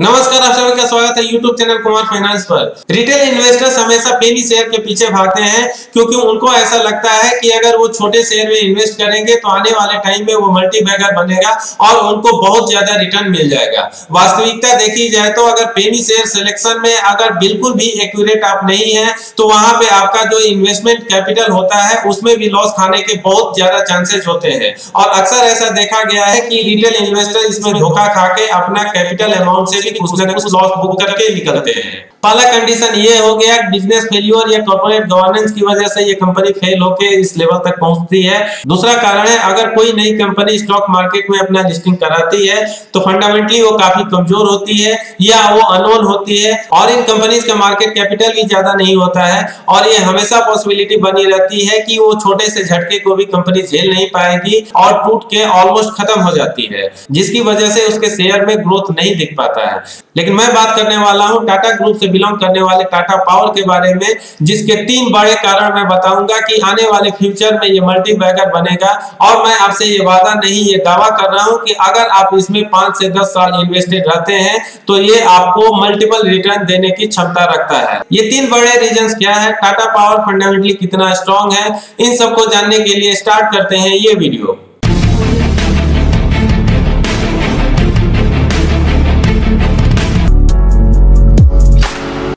नमस्कार आप सभी का स्वागत है YouTube चैनल कुमार फाइनेंस पर। रिटेल इन्वेस्टर्स हमेशा पेनी शेयर के पीछे भागते हैं, क्योंकि उनको ऐसा लगता है कि अगर वो छोटे शेयर में इन्वेस्ट करेंगे तो आने वाले टाइम में वो मल्टी बैगर बनेगा और उनको बहुत ज़्यादा रिटर्न मिल जाएगा। वास्तविकता देखी जाए तो अगर पेनी शेयर सिलेक्शन में अगर बिल्कुल भी एक्यूरेट आप नहीं है तो वहाँ पे आपका जो इन्वेस्टमेंट कैपिटल होता है, उसमें भी लॉस खाने के बहुत ज़्यादा चांसेस होते हैं। और अक्सर ऐसा देखा गया है कि रिटेल इन्वेस्टर इसमें धोखा खा के अपना कैपिटल अमाउंट से भी कुछ ना कुछ लॉस बुक करके निकलते हैं। पहला कंडीशन ये हो गया बिज़नेस फेलियर या कॉर्पोरेट गवर्नेंस की वजह से ये कंपनी फेल होके इस लेवल तक पहुँचती है। दूसरा कारण है, अगर कोई नई कंपनी स्टॉक मार्केट में अपना लिस्टिंग कराती है तो फंडामेंटली वो काफ़ी कमज़ोर होती है या वो अनोन होती है और इन कंपनीज़ का मार्केट कैपिटल भी ज़्यादा नहीं होता है और ये हमेशा पॉसिबिलिटी बनी रहती है कि वो छोटे से झटके को भी कंपनी झेल नहीं पाएगी और टूट के ऑलमोस्ट खत्म हो जाती है, जिसकी वजह से उसके शेयर में ग्रोथ नहीं दिख पाता है। लेकिन मैं बात करने वाला हूँ टाटा ग्रुप से बिलोंग करने वाले टाटा पावर के बारे में, जिसके तीन बड़े कारण मैं बताऊँगा कि आने वाले फ्यूचर में ये मल्टी बैगर बनेगा। और मैं आपसे ये वादा नहीं, ये दावा कर रहा हूँ कि अगर आप इसमें पाँच से दस साल इन्वेस्टेड रहते हैं तो ये आपको मल्टीपल रिटर्न देने की क्षमता रखता है। ये तीन बड़े रीजन क्या है? टाटा पावर फंडामेंटली कितना स्ट्रॉन्ग है? इन सबको जानने के लिए स्टार्ट करते हैं ये वीडियो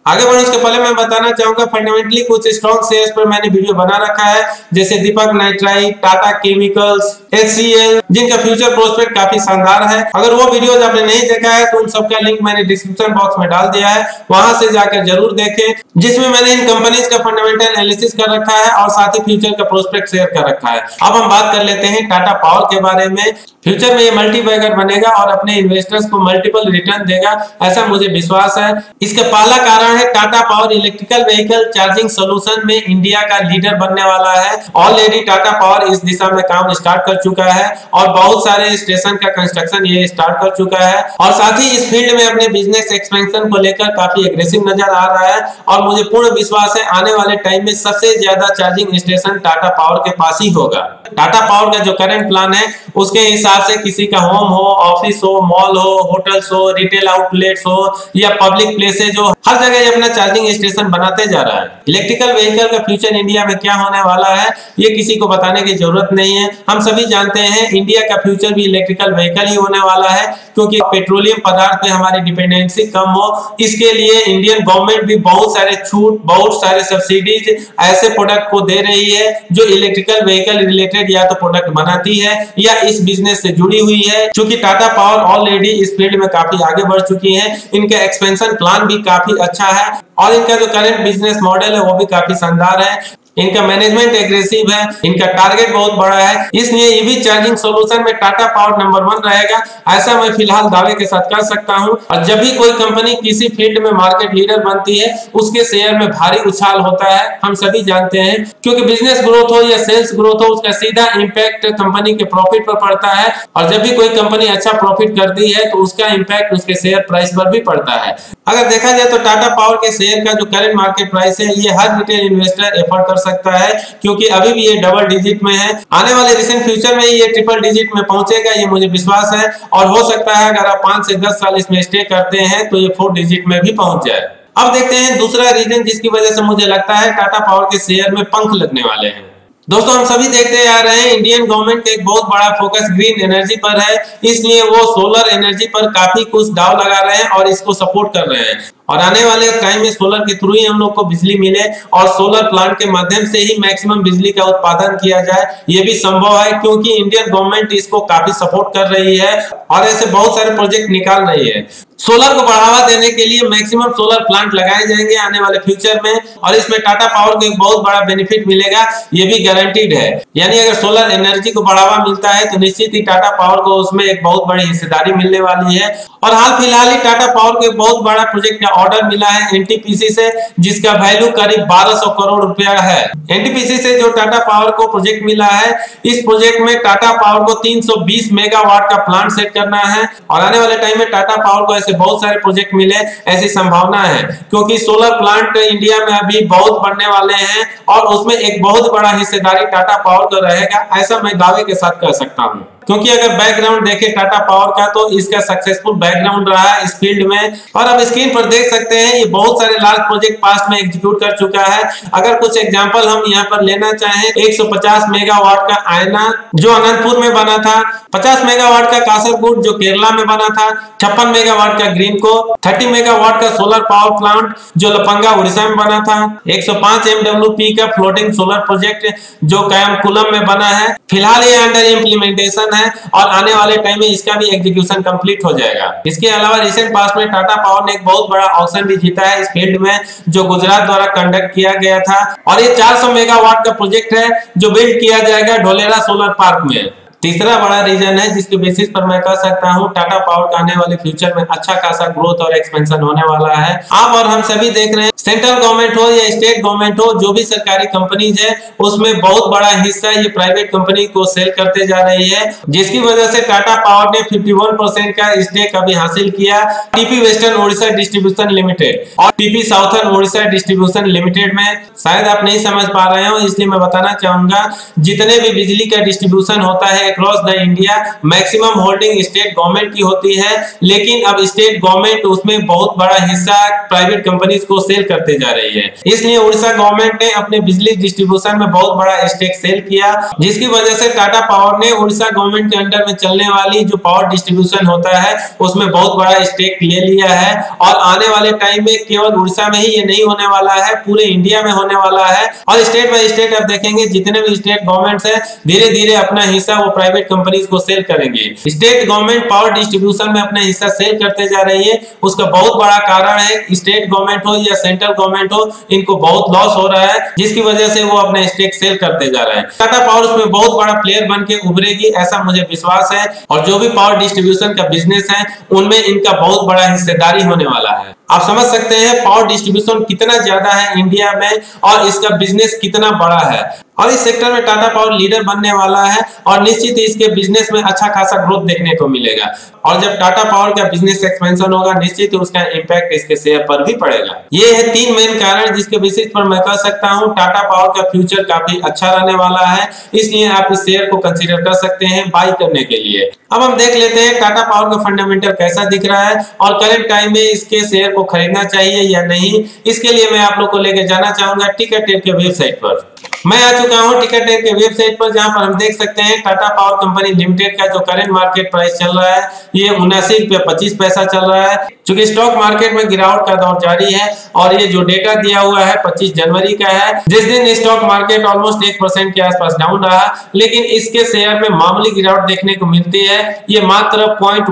आगे बढ़ने उसके पहले मैं बताना चाहूँगा फंडामेंटली कुछ स्ट्रॉन्ग शेयर्स पर मैंने वीडियो बना रखा है, जैसे Deepak nitrite, Tata chemicals HCL जिनका फ्यूचर प्रोस्पेक्ट काफ़ी शानदार है। अगर वो वीडियोज़ आपने नहीं देखा है तो उन सबका लिंक मैंने डिस्क्रिप्शन बॉक्स में डाल दिया है। वहाँ से जाकर ज़रूर देखें, जिसमें मैंने इन कंपनीज़ का फंडामेंटल एनालिसिस कर रखा है और साथ ही फ्यूचर का प्रोस्पेक्ट शेयर कर रखा है। अब हम बात कर लेते हैं टाटा पावर के बारे में। फ्यूचर में ये मल्टी बनेगा और अपने इन्वेस्टर्स को मल्टीपल रिटर्न देगा, ऐसा मुझे विश्वास है। इसका पहला कारण है Tata power electrical vehicle charging solution में इंडिया का लीडर बनने वाला है। ऑलरेडी टाटा पावर इस दिशा में काम स्टार्ट कर चुका है और बहुत सारे स्टेशन का कंस्ट्रक्शन ये स्टार्ट कर चुका है। और साथ ही इस फ़ील्ड में अपने बिज़नेस एक्सपेंशन को लेकर काफ़ी एग्रेसिव नज़र आ रहा है और मुझे पूर्ण विश्वास है आने वाले टाइम में सबसे ज़्यादा चार्जिंग स्टेशन टाटा पावर के पास ही होगा। टाटा पावर का जो करंट प्लान है, उसके हिसाब से किसी का होम हो ऑफ़िस हो मॉल हो होटल्स हो रिटेल आउटलेट्स हो, या पब्लिक प्लेसेज जो हर जगह अपना चार्जिंग स्टेशन बनाते जा रहा है। इलेक्ट्रिकल व्हीकल का फ्यूचर इंडिया में क्या होने वाला है, ये किसी को बताने की ज़रूरत नहीं है। हम सभी जानते हैं इंडिया का फ्यूचर भी इलेक्ट्रिकल व्हीकल ही होने वाला है, क्योंकि पेट्रोलियम पदार्थ पे हमारी डिपेंडेंसी कम हो। इसके लिए इंडियन गवर्नमेंट भी बहुत सारे छूट, बहुत सारे सब्सिडीज ऐसे प्रोडक्ट को दे रही है, जो इलेक्ट्रिकल व्हीकल रिलेटेड या तो प्रोडक्ट बनाती है, या इस बिज़नेस से जुड़ी हुई है। क्योंकि टाटा पावर ऑलरेडी इस फ़ील्ड में काफ़ी आगे बढ़ चुकी है, इनका एक्सपेंशन प्लान भी काफ़ी अच्छा है, और इनका जो करंट बिज़नेस मॉडल है, वो भी काफ़ी शानदार है। इनका मैनेजमेंट एग्रेसिव है, इनका टारगेट बहुत बड़ा है, इसलिए ईवी चार्जिंग सोल्यूशन में टाटा पावर नंबर वन रहेगा। ऐसा मैं फ़िलहाल दावे के साथ कर सकता हूँ। और जब भी कोई कंपनी किसी फ़ील्ड में मार्केट लीडर बनती है, उसके शेयर में भारी उछाल होता है, हम सभी जानते हैं। क्योंकि बिज़नेस ग्रोथ हो या सेल्स ग्रोथ हो, उसका सीधा इम्पैक्ट कंपनी के प्रॉफिट पर पड़ता है। और जब भी कोई कंपनी अच्छा प्रॉफिट करती है तो उसका इम्पैक्ट उसके शेयर प्राइस पर भी पड़ता है। अगर देखा जाए तो टाटा पावर के शेयर का जो करंट मार्केट प्राइस है, ये हर रिटेल इन्वेस्टर एफर्ट कर सकता है, क्योंकि अभी भी ये डबल डिजिट में है। आने वाले रिसेंट फ्यूचर में ये ट्रिपल डिजिट में पहुंचेगा, ये मुझे विश्वास है। और हो सकता है अगर आप पाँच से दस साल इसमें स्टे करते हैं तो ये फोर डिजिट में भी पहुँच जाए। अब देखते हैं दूसरा रीजन जिसकी वजह से मुझे लगता है टाटा पावर के शेयर में पंख लगने वाले हैं। दोस्तों, हम सभी देखते आ रहे हैं इंडियन गवर्नमेंट का एक बहुत बड़ा फोकस ग्रीन एनर्जी पर है। इसलिए वो सोलर एनर्जी पर काफ़ी कुछ दाव लगा रहे हैं और इसको सपोर्ट कर रहे हैं। और आने वाले टाइम में सोलर के थ्रू ही हम लोग को बिजली मिले और सोलर प्लांट के माध्यम से ही मैक्सिमम बिजली का उत्पादन किया जाए। ये भी संभव है क्योंकि इंडियन गवर्नमेंट इसको काफ़ी सपोर्ट कर रही है और ऐसे बहुत सारे प्रोजेक्ट निकाल रही है। सोलर को बढ़ावा देने के लिए मैक्सिमम सोलर प्लांट लगाए जाएँगे आने वाले फ्यूचर में। और इसमें टाटा पावर को एक बहुत बड़ा बेनिफिट मिलेगा, ये भी गारंटीड है। यानी अगर सोलर एनर्जी को बढ़ावा मिलता है तो निश्चित ही टाटा पावर को उसमें एक बहुत बड़ी हिस्सेदारी मिलने वाली है। और हाल फ़िलहाल ही टाटा पावर को एक बहुत बड़ा प्रोजेक्ट का ऑर्डर मिला है एनटीपीसी से, जिसका वैल्यू करीब 1200 करोड़ रुपया है। एनटीपीसी से जो टाटा पावर को प्रोजेक्ट मिला है, इस प्रोजेक्ट में टाटा पावर को 320 मेगावाट का प्लांट सेट करना है। और आने वाले टाइम में टाटा पावर को ऐसे बहुत सारे प्रोजेक्ट मिले, ऐसी संभावना है। क्योंकि सोलर प्लांट इंडिया में अभी बहुत बढ़ने वाले हैं और उसमें एक बहुत बड़ा हिस्सेदारी टाटा पावर का रहेगा, ऐसा मैं दावे के साथ कह सकता हूँ। क्योंकि अगर बैकग्राउंड देखे टाटा पावर का तो इसका सक्सेसफुल बैकग्राउंड रहा है इस फ़ील्ड में। और अब स्क्रीन पर देख सकते हैं, ये बहुत सारे लार्ज प्रोजेक्ट पास्ट में एग्जीक्यूट कर चुका है। अगर कुछ एग्ज़ाम्पल हम यहाँ पर लेना चाहें 150 मेगावाट का आयना, जो अनंतपुर में बना था 50 मेगावाट का कासरगुड जो केरला में बना था, छप्पन मेगावाट का ग्रीन को 30 मेगावाट का सोलर पावर प्लांट जो लपंगा उड़ीसा में बना था 105 एमडब्ल्यूपी का फ्लोटिंग सोलर प्रोजेक्ट जो कायमकुलम में बना है। फ़िलहाल ये अंडर इम्प्लीमेंटेशन है और आने वाले टाइम में इसका भी एग्जीक्यूशन कंप्लीट हो जाएगा। इसके अलावा रिसेंट पास में टाटा पावर ने एक बहुत बड़ा ऑप्शन भी जीता है इस फ़ील्ड में, जो गुजरात द्वारा कंडक्ट किया गया था। और ये 400 मेगावाट का प्रोजेक्ट है, जो बिल्ड किया जाएगा ढोलेरा सोलर पार्क में। तीसरा बड़ा रीजन है, जिसके बेसिस पर मैं कह सकता हूँ टाटा पावर का आने वाले फ्यूचर में अच्छा खासा ग्रोथ और एक्सपेंशन होने वाला है। आप और हम सभी देख रहे हैं सेंट्रल गवर्नमेंट हो या स्टेट गवर्नमेंट हो, जो भी सरकारी कंपनीज़ है, उसमें बहुत बड़ा हिस्सा ये प्राइवेट कंपनी को सेल करते जा रही है, जिसकी वजह से टाटा पावर ने 51 परसेंट का स्टेक अभी हासिल किया TP western Odisha distribution limited और TP southern Odisha distribution limited में, शायद आप नहीं समझ पा रहे हो, इसलिए मैं बताना चाहूँगा, जितने भी बिजली का डिस्ट्रीब्यूशन होता है across the India maximum holding state government की होती है, लेकिन अब स्टेट गवर्नमेंट उसमें बहुत बड़ा हिस्सा प्राइवेट कंपनीज़ को सेल करते जा रही है। इसलिए उड़ीसा गवर्नमेंट ने अपने बिजली डिस्ट्रीब्यूशन में बहुत बड़ा स्टेक सेल किया, जिसकी वजह से टाटा पावर ने उड़ीसा गवर्नमेंट के अंडर में चलने वाली जो पावर डिस्ट्रीब्यूशन होता है, उसमें बहुत बड़ा स्टेक ले लिया है। और आने वाले टाइम में केवल उड़ीसा में ही ये नहीं होने वाला है, पूरे इंडिया में होने वाला है। और स्टेट बाई स्टेट आप देखेंगे, जितने भी स्टेट गवर्नमेंट है धीरे धीरे अपना हिस्सा वो प्राइवेट कंपनीज़ को सेल करेंगे। स्टेट गवर्नमेंट पावर डिस्ट्रीब्यूशन में अपना हिस्सा सेल करते जा रही है। उसका बहुत बड़ा कारण है स्टेट गवर्नमेंट हो या सेंट्रल गवर्नमेंट हो, इनको बहुत लॉस हो रहा है, जिसकी वजह से वो अपने स्टेक सेल करते जा रहे हैं। टाटा पावर उसमें बहुत बड़ा प्लेयर बन के उभरेगी, ऐसा मुझे विश्वास है। और जो भी पावर डिस्ट्रीब्यूशन का बिज़नेस है, उनमें इनका बहुत बड़ा हिस्सेदारी होने वाला है। आप समझ सकते हैं पावर डिस्ट्रीब्यूशन कितना ज़्यादा है इंडिया में और इसका बिज़नेस कितना बड़ा है। और इस सेक्टर में टाटा पावर लीडर बनने वाला है और निश्चित ही इसके बिज़नेस में अच्छा खासा ग्रोथ देखने को मिलेगा। और जब टाटा पावर का बिज़नेस एक्सपेंशन होगा, निश्चित ही उसका इम्पैक्ट इसके शेयर पर भी पड़ेगा। ये है तीन मेन कारण जिसके बेसिस पर मैं कह सकता हूँ टाटा पावर का फ्यूचर काफ़ी अच्छा रहने वाला है, इसलिए आप इस शेयर को कंसिडर कर सकते हैं बाई करने के लिए। अब हम देख लेते हैं टाटा पावर का फंडामेंटल कैसा दिख रहा है और करेंट टाइम में इसके शेयर को खरीदना चाहिए या नहीं, इसके लिए मैं आप लोग को लेकर जाना चाहूँगा टिकट टेप के वेबसाइट पर। मैं आ चुका हूँ टिकट के वेबसाइट पर, जहाँ पर हम देख सकते हैं टाटा पावर कंपनी लिमिटेड का जो करंट मार्केट प्राइस चल रहा है, ये उनासी रुपया पच्चीस पैसा चल रहा है। चूँकि स्टॉक मार्केट में गिरावट का दौर जारी है और ये जो डेटा दिया हुआ है 25 जनवरी का है, जिस दिन स्टॉक मार्केट ऑलमोस्ट एक परसेंट के आसपास डाउन रहा, लेकिन इसके शेयर में मामूली गिरावट देखने को मिलती है। ये मात्र पॉइंट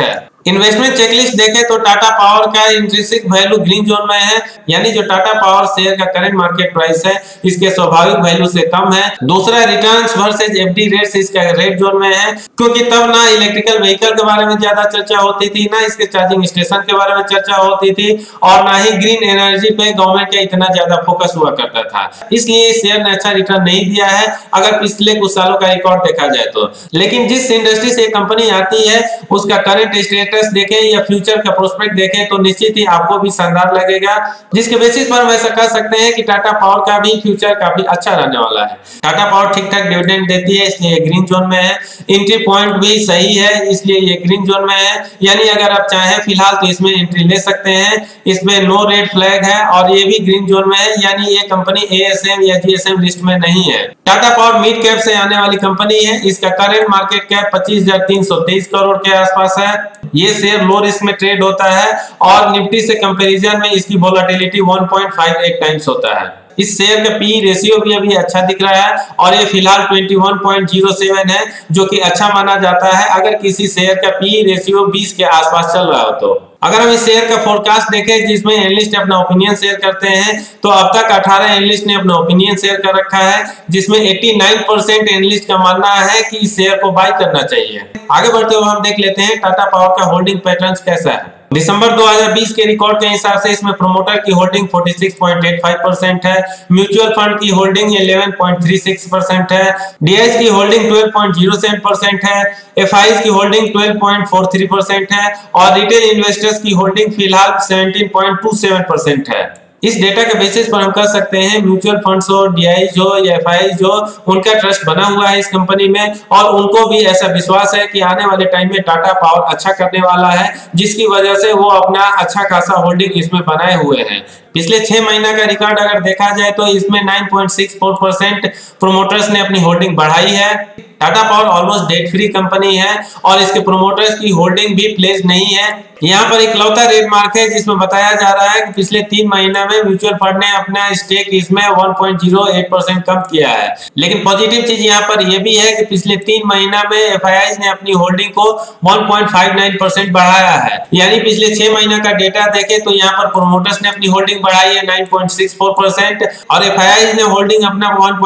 है। इन्वेस्टमेंट चेकलिस्ट देखें तो टाटा पावर का इंट्रेंसिक वैल्यू ग्रीन जोन में है। यानी जो टाटा पावर शेयर का करंट मार्केट प्राइस है, इसके स्वाभाविक वैल्यू से कम है। दूसरा रिटर्न्स वर्सेस एफडी रेट्स इसका रेड जोन में है, क्योंकि तब ना इलेक्ट्रिकल व्हीकल के बारे में ज़्यादा चर्चा होती थी, ना इसके चार्जिंग स्टेशन के बारे में चर्चा होती थी, और ना ही ग्रीन एनर्जी पे गवर्नमेंट का इतना ज़्यादा फोकस हुआ करता था। इसलिए इस शेयर ने अच्छा रिटर्न नहीं दिया है, अगर पिछले कुछ सालों का रिकॉर्ड देखा जाए तो। लेकिन जिस इंडस्ट्री से कंपनी आती है, उसका करंट स्टेटस स्टेटस देखें या फ्यूचर का प्रोस्पेक्ट देखें तो निश्चित ही आपको भी शानदार लगेगा। जिसके बेसिस पर वैसा कह सकते हैं कि टाटा पावर का भी फ्यूचर काफ़ी अच्छा रहने वाला है। टाटा पावर ठीक ठाक डिविडेंड देती है, इसलिए ग्रीन जोन में है। एंट्री पॉइंट भी सही है, इसलिए ये ग्रीन जोन में है। यानी अगर आप चाहें, फ़िलहाल तो इसमें एंट्री ले सकते हैं। इसमें नो रेड फ्लैग है और ये भी ग्रीन जोन में है। यानी ये कंपनी एएसएम या जीएसएम लिस्ट में नहीं है। टाटा पावर मिड कैप से आने वाली कंपनी है। इसका करेंट मार्केट कैप पच्चीस करोड़ के आसपास है। ये शेयर लो रिस्क में ट्रेड होता है और निफ्टी से कंपैरिजन में इसकी वोलाटिलिटी 1.58 टाइम्स होता है। इस शेयर का पी रेशियो भी अभी अच्छा दिख रहा है और ये फ़िलहाल 21.07 है, जो कि अच्छा माना जाता है। अगर किसी शेयर का पी रेशियो 20 के आसपास चल रहा हो तो। अगर हम इस शेयर का फोरकास्ट देखें जिसमें एनलिस्ट अपना ओपिनियन शेयर करते हैं तो अब तक 18 एनलिस्ट ने अपना ओपिनियन शेयर कर रखा है, जिसमें 89 परसेंट एनलिस्ट का मानना है कि इस शेयर को बाय करना चाहिए। आगे बढ़ते हुए हम देख लेते हैं टाटा पावर का होल्डिंग पैटर्न कैसा है। दिसंबर 2020 के रिकॉर्ड के हिसाब से इसमें प्रोमोटर की होल्डिंग 46.85 परसेंट है म्यूचुअल फंड की होल्डिंग 11.36 परसेंट है डीएस की होल्डिंग 12.07 परसेंट है एफ़ की होल्डिंग 12.43 परसेंट है और रिटेल इन्वेस्टर्स की होल्डिंग फ़िलहाल 17.27 परसेंट है। इस डेटा के बेसिस पर हम कह सकते हैं म्यूचुअल फंड्स हो डीआई हो या एफ़ जो उनका ट्रस्ट बना हुआ है इस कंपनी में और उनको भी ऐसा विश्वास है कि आने वाले टाइम में टाटा पावर अच्छा करने वाला है, जिसकी वजह से वो अपना अच्छा खासा होल्डिंग इसमें बनाए हुए हैं। पिछले छह महीना का रिकॉर्ड अगर देखा जाए तो इसमें 9.64 परसेंट प्रोमोटर्स ने अपनी होल्डिंग बढ़ाई है। Tata power almost debt free company है और इसके प्रोमोटर्स की होल्डिंग भी प्लेस नहीं है। यहाँ पर एक लौता रेट मार्क है जिसमें बताया जा रहा है कि पिछले तीन महीने में म्यूचुअल फंड ने अपना स्टेक इसमें 1.08 परसेंट कम किया है। लेकिन पॉजिटिव चीज़ यहाँ पर यह भी है कि पिछले तीन महीना में एफआईआई ने अपनी होल्डिंग को 1.59 परसेंट बढ़ाया है। यानी पिछले छह महीना का डेटा देखे तो यहाँ पर प्रोमोटर्स ने अपनी होल्डिंग बढ़ाई है नाइन परसेंट और एफ़ ने होल्डिंग अपना वन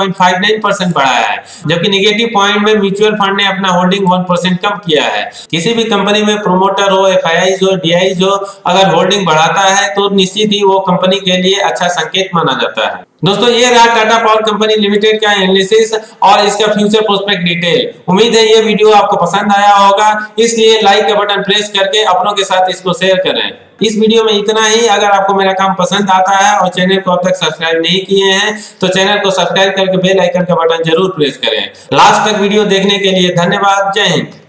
परसेंट बढ़ाया है, जबकि निगेटिव पॉइंट में म्यूचुअल फंड ने अपना होल्डिंग वन परसेंट कम किया है। किसी भी कंपनी में प्रोमोटर हो एफ़ हो डी हो, अगर होल्डिंग बढ़ाता है तो निश्चित ही वो कंपनी के लिए अच्छा संकेत माना जाता है। दोस्तों, ये रहा टाटा पावर कंपनी लिमिटेड का एनालिसिस और इसका फ्यूचर प्रोस्पेक्ट डिटेल उम्मीद है ये वीडियो आपको पसंद आया होगा, इसलिए लाइक का बटन प्रेस करके अपनों के साथ इसको शेयर करें। इस वीडियो में इतना ही। अगर आपको मेरा काम पसंद आता है और चैनल को अब तक सब्सक्राइब नहीं किए हैं तो चैनल को सब्सक्राइब करके बेल आइकन का बटन ज़रूर प्रेस करें। लास्ट तक वीडियो देखने के लिए धन्यवाद। जय हिंद।